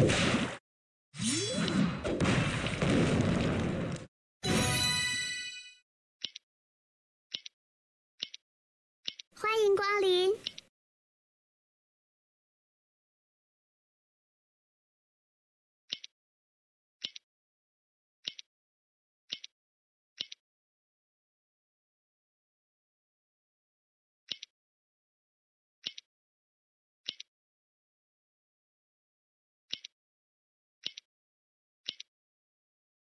欢迎光临。